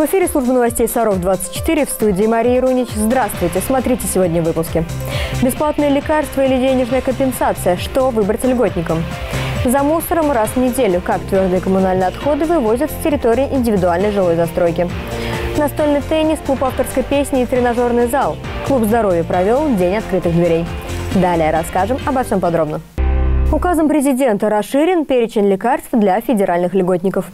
В эфире служба новостей Саров-24 в студии Мария Рунич. Здравствуйте. Смотрите сегодня в выпуске. Бесплатные лекарства или денежная компенсация. Что выбрать льготникам? За мусором раз в неделю. Как твердые коммунальные отходы вывозят с территории индивидуальной жилой застройки. Настольный теннис, клуб авторской песни и тренажерный зал. Клуб здоровья провел День открытых дверей. Далее расскажем обо всем подробно. Указом президента расширен перечень лекарств для федеральных льготников.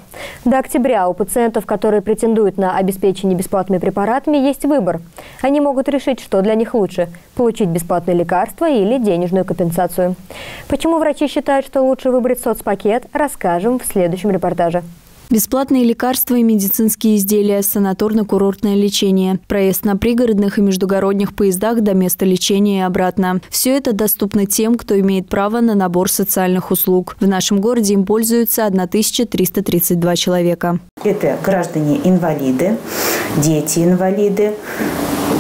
До октября у пациентов, которые претендуют на обеспечение бесплатными препаратами, есть выбор. Они могут решить, что для них лучше – получить бесплатные лекарства или денежную компенсацию. Почему врачи считают, что лучше выбрать соцпакет, расскажем в следующем репортаже. Бесплатные лекарства и медицинские изделия, санаторно-курортное лечение, проезд на пригородных и междугородних поездах до места лечения и обратно. Все это доступно тем, кто имеет право на набор социальных услуг. В нашем городе им пользуются 1332 человека. Это граждане-инвалиды, дети-инвалиды,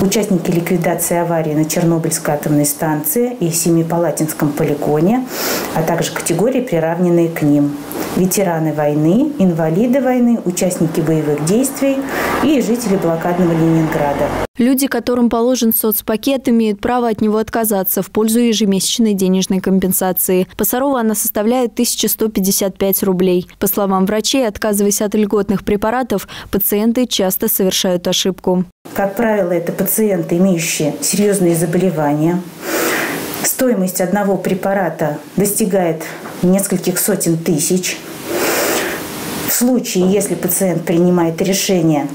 участники ликвидации аварии на Чернобыльской атомной станции и Семипалатинском полигоне, а также категории, приравненные к ним. Ветераны войны, инвалиды войны, участники боевых действий и жители блокадного Ленинграда. Люди, которым положен соцпакет, имеют право от него отказаться в пользу ежемесячной денежной компенсации. По Сарову она составляет 1155 рублей. По словам врачей, отказываясь от льготных препаратов, пациенты часто совершают ошибку. Как правило, это пациенты, имеющие серьезные заболевания. Стоимость одного препарата достигает нескольких сотен тысяч. В случае, если пациент принимает решение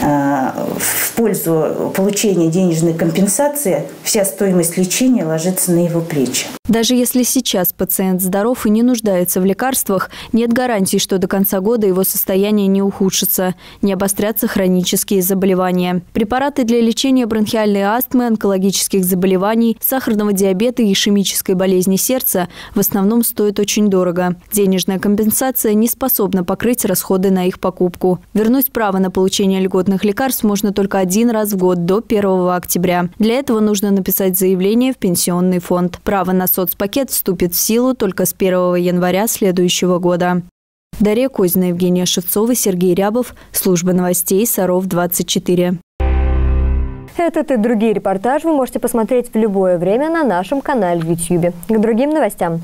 в пользу получения денежной компенсации, вся стоимость лечения ложится на его плечи. Даже если сейчас пациент здоров и не нуждается в лекарствах, нет гарантии, что до конца года его состояние не ухудшится, не обострятся хронические заболевания. Препараты для лечения бронхиальной астмы, онкологических заболеваний, сахарного диабета и ишемической болезни сердца в основном стоят очень дорого. Денежная компенсация не способна покрыть расходы на их покупку. Вернуть право на получение льгот льготных лекарств можно только один раз в год до 1 октября. Для этого нужно написать заявление в пенсионный фонд. Право на соцпакет вступит в силу только с 1 января следующего года. Дарья Козина, Евгения Шевцова, Сергей Рябов. Служба новостей Саров 24. Этот и другие репортажи вы можете посмотреть в любое время на нашем канале в YouTube. К другим новостям.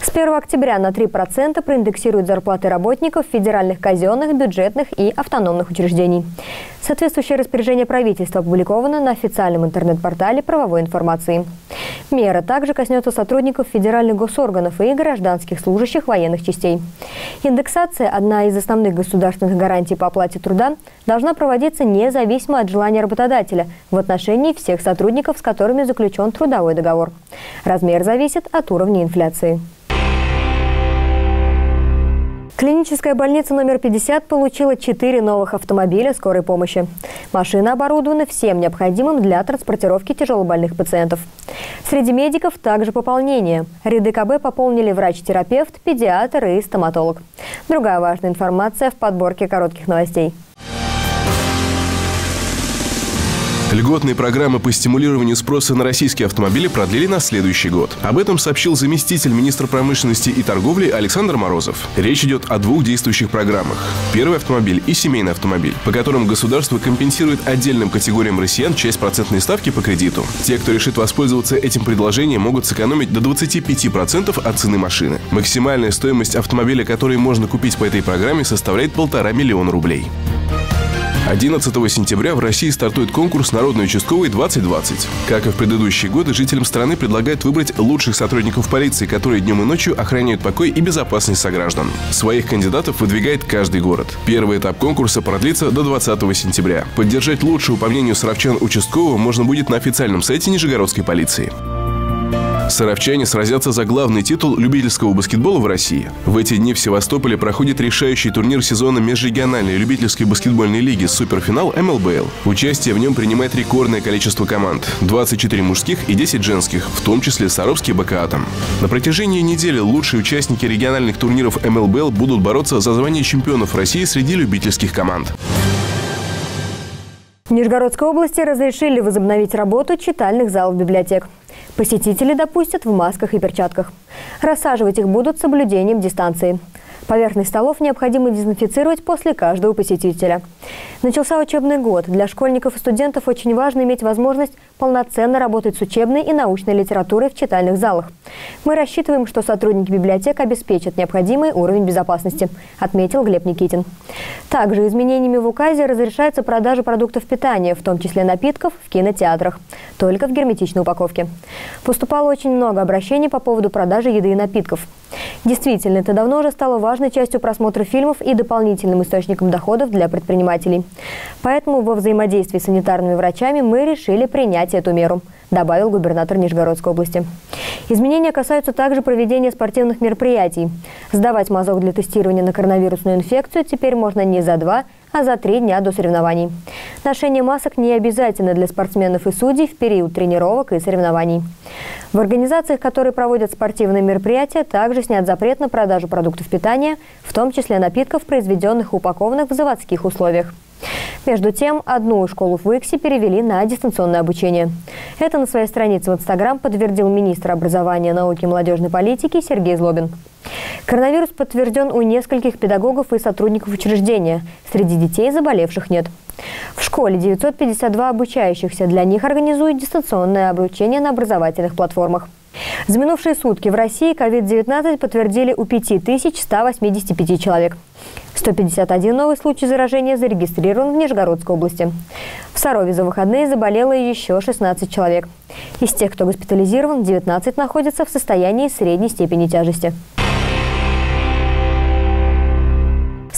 С 1 октября на 3% проиндексируют зарплаты работников федеральных казенных, бюджетных и автономных учреждений. Соответствующее распоряжение правительства опубликовано на официальном интернет-портале правовой информации. Мера также коснется сотрудников федеральных госорганов и гражданских служащих военных частей. Индексация, одна из основных государственных гарантий по оплате труда, должна проводиться независимо от желания работодателя в отношении всех сотрудников, с которыми заключен трудовой договор. Размер зависит от уровня инфляции. Клиническая больница номер 50 получила 4 новых автомобиля скорой помощи. Машины оборудованы всем необходимым для транспортировки тяжелобольных пациентов. Среди медиков также пополнение. Ряды КБ пополнили врач-терапевт, педиатр и стоматолог. Другая важная информация в подборке коротких новостей. Льготные программы по стимулированию спроса на российские автомобили продлили на следующий год. Об этом сообщил заместитель министра промышленности и торговли Александр Морозов. Речь идет о двух действующих программах. Первый автомобиль и семейный автомобиль, по которым государство компенсирует отдельным категориям россиян часть процентной ставки по кредиту. Те, кто решит воспользоваться этим предложением, могут сэкономить до 25% от цены машины. Максимальная стоимость автомобиля, который можно купить по этой программе, составляет полтора миллиона рублей. 11 сентября в России стартует конкурс «Народный участковый 2020». Как и в предыдущие годы, жителям страны предлагают выбрать лучших сотрудников полиции, которые днем и ночью охраняют покой и безопасность сограждан. Своих кандидатов выдвигает каждый город. Первый этап конкурса продлится до 20 сентября. Поддержать лучшего, по мнению саровчан участкового, можно будет на официальном сайте Нижегородской полиции. Саровчане сразятся за главный титул любительского баскетбола в России. В эти дни в Севастополе проходит решающий турнир сезона межрегиональной любительской баскетбольной лиги суперфинал МЛБЛ. Участие в нем принимает рекордное количество команд – 24 мужских и 10 женских, в том числе Саровский БКАТом. На протяжении недели лучшие участники региональных турниров МЛБЛ будут бороться за звание чемпионов России среди любительских команд. В Нижегородской области разрешили возобновить работу читальных залов библиотек. Посетители допустят в масках и перчатках. Рассаживать их будут с соблюдением дистанции. Поверхность столов необходимо дезинфицировать после каждого посетителя. Начался учебный год. Для школьников и студентов очень важно иметь возможность полноценно работать с учебной и научной литературой в читальных залах. Мы рассчитываем, что сотрудники библиотек обеспечат необходимый уровень безопасности, отметил Глеб Никитин. Также изменениями в указе разрешается продажа продуктов питания, в том числе напитков, в кинотеатрах, только в герметичной упаковке. Поступало очень много обращений по поводу продажи еды и напитков. Действительно, это давно уже стало важной частью просмотра фильмов и дополнительным источником доходов для предпринимателей. Поэтому во взаимодействии с санитарными врачами мы решили принять эту меру, добавил губернатор Нижегородской области. Изменения касаются также проведения спортивных мероприятий. Сдавать мазок для тестирования на коронавирусную инфекцию теперь можно не за два, а за три дня до соревнований. Ношение масок не обязательно для спортсменов и судей в период тренировок и соревнований. В организациях, которые проводят спортивные мероприятия, также снят запрет на продажу продуктов питания, в том числе напитков, произведенных и упакованных в заводских условиях. Между тем, одну школу в Иксе перевели на дистанционное обучение. Это на своей странице в Инстаграм подтвердил министр образования, науки и молодежной политики Сергей Злобин. Коронавирус подтвержден у нескольких педагогов и сотрудников учреждения. Среди детей заболевших нет. В школе 952 обучающихся. Для них организуют дистанционное обучение на образовательных платформах. За минувшие сутки в России COVID-19 подтвердили у 5185 человек. 151 новый случай заражения зарегистрирован в Нижегородской области. В Сарове за выходные заболело еще 16 человек. Из тех, кто госпитализирован, 19 находятся в состоянии средней степени тяжести.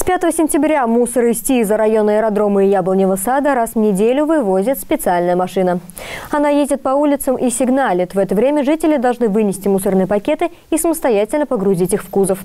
5 сентября мусор из ТИЗа района аэродрома и Яблоневого сада раз в неделю вывозит специальная машина. Она едет по улицам и сигналит. В это время жители должны вынести мусорные пакеты и самостоятельно погрузить их в кузов.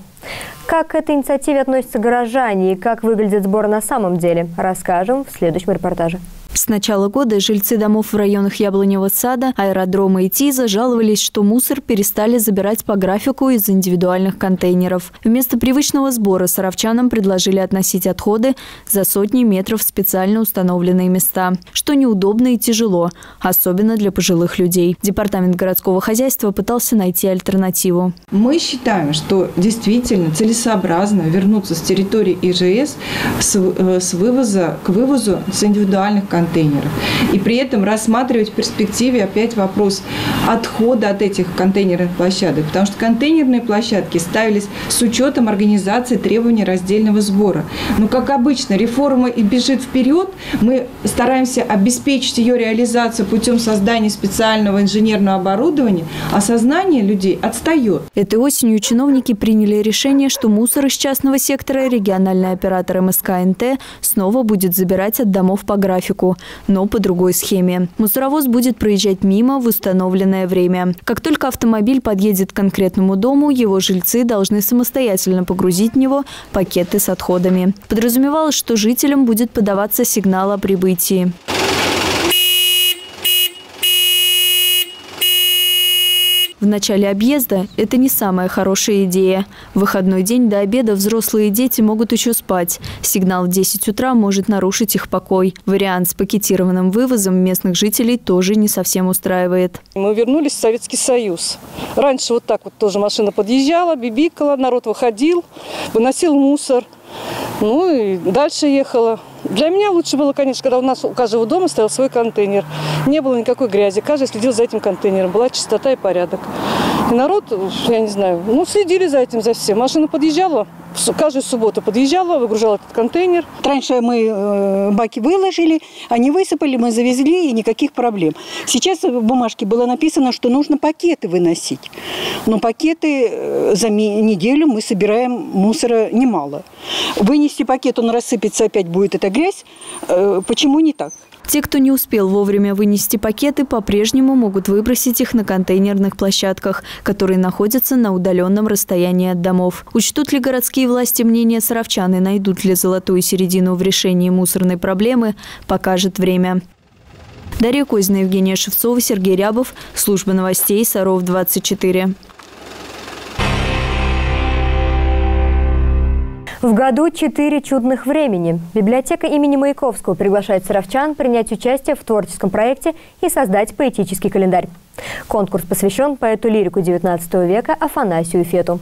Как к этой инициативе относятся горожане и как выглядит сбор на самом деле, расскажем в следующем репортаже. С начала года жильцы домов в районах Яблоневого сада, аэродрома и ТИЗа жаловались, что мусор перестали забирать по графику из индивидуальных контейнеров. Вместо привычного сбора саровчанам предложили относить отходы за сотни метров в специально установленные места, что неудобно и тяжело, особенно для пожилых людей. Департамент городского хозяйства пытался найти альтернативу. Мы считаем, что действительно целесообразно вернуться с территории ИЖС с, э, с вывоза к вывозу с индивидуальных контейнеров контейнеров. И при этом рассматривать в перспективе опять вопрос отхода от этих контейнерных площадок. Потому что контейнерные площадки ставились с учетом организации требований раздельного сбора. Но, как обычно, реформа и бежит вперед. Мы стараемся обеспечить ее реализацию путем создания специального инженерного оборудования, а сознание людей отстает. Этой осенью чиновники приняли решение, что мусор из частного сектора региональный оператор МСК НТ снова будет забирать от домов по графику но по другой схеме. Мусоровоз будет проезжать мимо в установленное время. Как только автомобиль подъедет к конкретному дому, его жильцы должны самостоятельно погрузить в него пакеты с отходами. Подразумевалось, что жителям будет подаваться сигнал о прибытии. Начале объезда это не самая хорошая идея. В выходной день до обеда взрослые дети могут еще спать. Сигнал в 10 утра может нарушить их покой. Вариант с пакетированным вывозом местных жителей тоже не совсем устраивает. Мы вернулись в Советский Союз. Раньше вот так вот тоже машина подъезжала, бибикала, народ выходил, выносил мусор. Ну и дальше ехала. Для меня лучше было, конечно, когда у нас у каждого дома стоял свой контейнер. Не было никакой грязи. Каждый следил за этим контейнером. Была чистота и порядок. И народ, я не знаю, ну, следили за этим, за всем. Машина подъезжала, каждую субботу подъезжала, выгружала этот контейнер. Раньше мы э, баки выложили, они высыпали, мы завезли, и никаких проблем. Сейчас в бумажке было написано, что нужно пакеты выносить. Но пакеты э, за неделю мы собираем мусора немало. Вынести пакет, он рассыпется, опять будет эта грязь. Э, почему не так? Те, кто не успел вовремя вынести пакеты, по-прежнему могут выбросить их на контейнерных площадках, которые находятся на удаленном расстоянии от домов. Учтут ли городские власти мнение саровчан и найдут ли золотую середину в решении мусорной проблемы, покажет время. Дарья Козина, Евгения Шевцова, Сергей Рябов. Служба новостей «Саров-24». В году четыре чудных времени. Библиотека имени Маяковского приглашает саровчан принять участие в творческом проекте и создать поэтический календарь. Конкурс посвящен поэту-лирику XIX века Афанасию Фету.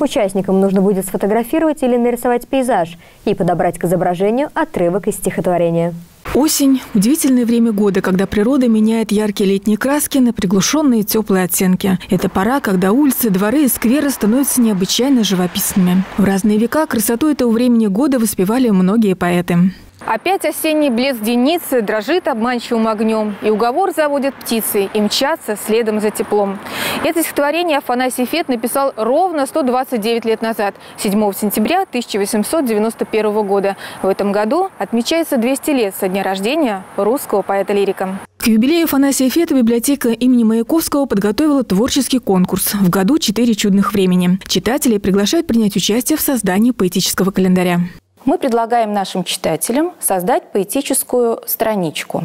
Участникам нужно будет сфотографировать или нарисовать пейзаж и подобрать к изображению отрывок из стихотворения. Осень – удивительное время года, когда природа меняет яркие летние краски на приглушенные теплые оттенки. Это пора, когда улицы, дворы и скверы становятся необычайно живописными. В разные века красоту этого времени года воспевали многие поэты. Опять осенний блеск деницы дрожит обманчивым огнем, и уговор заводит птицы и мчатся следом за теплом. Это стихотворение Афанасий Фет написал ровно 129 лет назад, 7 сентября 1891 года. В этом году отмечается 200 лет со дня рождения русского поэта-лирика. К юбилею Афанасия Фета библиотека имени Маяковского подготовила творческий конкурс в году «Четыре чудных времени». Читателей приглашают принять участие в создании поэтического календаря. Мы предлагаем нашим читателям создать поэтическую страничку.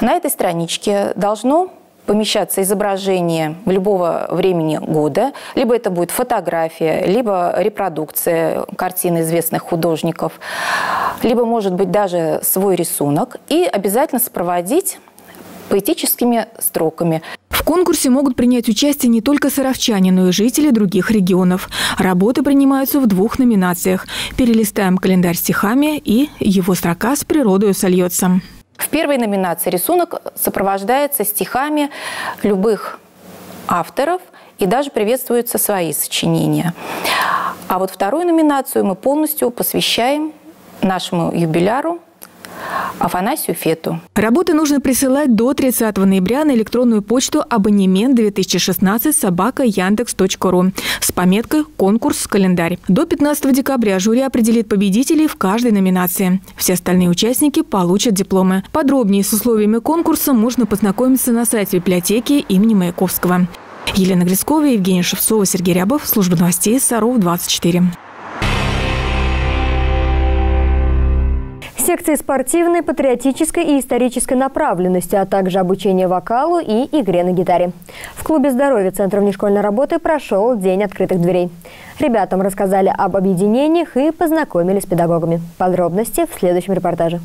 На этой страничке должно помещаться изображение в любого времени года, либо это будет фотография, либо репродукция картин известных художников, либо, может быть, даже свой рисунок, и обязательно сопроводить поэтическими строками. В конкурсе могут принять участие не только саровчане, но и жители других регионов. Работы принимаются в двух номинациях. Перелистаем календарь стихами и «Его строка с природой сольется». В первой номинации рисунок сопровождается стихами любых авторов и даже приветствуются свои сочинения. А вот вторую номинацию мы полностью посвящаем нашему юбиляру Афанасию Фету. Работы нужно присылать до 30 ноября на электронную почту абонемент 2016 собака яндекс.ру с пометкой «Конкурс календарь». До 15 декабря жюри определит победителей в каждой номинации. Все остальные участники получат дипломы. Подробнее с условиями конкурса можно познакомиться на сайте библиотеки имени Маяковского. Елена Грискова, Евгений Шевцова, Сергей Рябов. Служба новостей Саров 24. Секции спортивной, патриотической и исторической направленности, а также обучение вокалу и игре на гитаре. В клубе здоровья Центра внешкольной работы прошел День открытых дверей. Ребятам рассказали об объединениях и познакомились с педагогами. Подробности в следующем репортаже.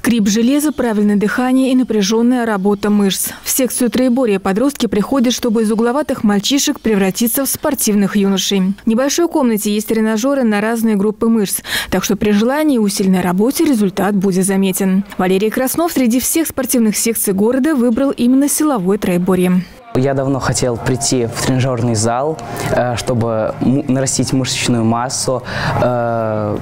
Скрип железа, правильное дыхание и напряженная работа мышц. В секцию троеборья подростки приходят, чтобы из угловатых мальчишек превратиться в спортивных юношей. В небольшой комнате есть тренажеры на разные группы мышц, так что при желании и усиленной работе результат будет заметен. Валерий Краснов среди всех спортивных секций города выбрал именно силовой троеборье. Я давно хотел прийти в тренажерный зал, э, чтобы нарастить мышечную массу, э,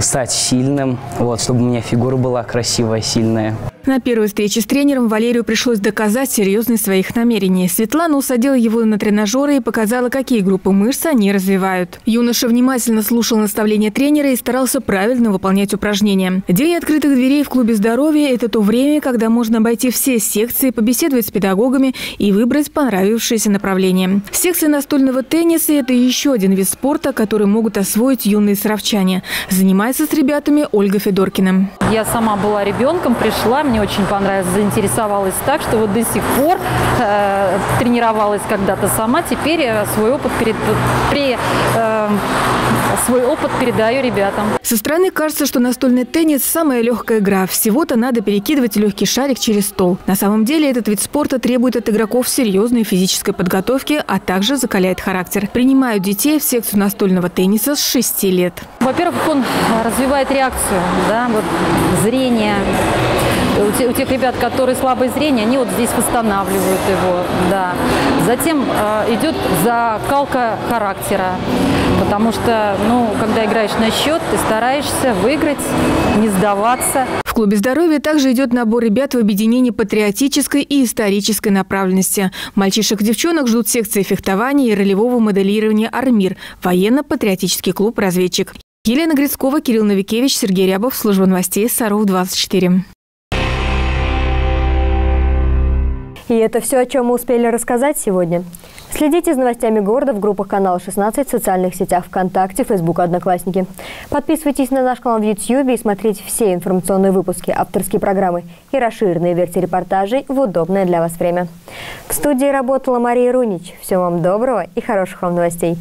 стать сильным, вот, чтобы у меня фигура была красивая, сильная. На первой встрече с тренером Валерию пришлось доказать серьезность своих намерений. Светлана усадила его на тренажеры и показала, какие группы мышц они развивают. Юноша внимательно слушал наставления тренера и старался правильно выполнять упражнения. День открытых дверей в клубе здоровья – это то время, когда можно обойти все секции, побеседовать с педагогами и выбрать понравившееся направление. Секция настольного тенниса – это еще один вид спорта, который могут освоить юные саровчане. Занимается с ребятами Ольга Федоркина. Я сама была ребенком, пришла, мне очень понравилось, заинтересовалась так, что вот до сих пор э, тренировалась когда-то сама, теперь э, свой опыт перед, при, э, свой опыт передаю ребятам. Со стороны кажется, что настольный теннис – самая легкая игра. Всего-то надо перекидывать легкий шарик через стол. На самом деле этот вид спорта требует от игроков серьезной физической подготовки, а также закаляет характер. Принимают детей в секцию настольного тенниса с 6 лет. Во-первых, он развивает реакцию, да, вот, зрение, у тех, у тех ребят, которые слабое зрение, они вот здесь восстанавливают его, да. Затем э, идет закалка характера, потому что, ну, когда играешь на счет, ты стараешься выиграть, не сдаваться. В клубе здоровья также идет набор ребят в объединении патриотической и исторической направленности. Мальчишек и девчонок ждут секции фехтования и ролевого моделирования «Армир» – военно-патриотический клуб «Разведчик». Елена Грицкова, Кирилл Новикевич, Сергей Рябов, служба новостей Саров 24. И это все, о чем мы успели рассказать сегодня. Следите за новостями города в группах канала 16, в социальных сетях ВКонтакте, Фейсбук, Одноклассники. Подписывайтесь на наш канал в YouTube и смотрите все информационные выпуски, авторские программы и расширенные версии репортажей в удобное для вас время. В студии работала Мария Рунич. Всего вам доброго и хороших вам новостей.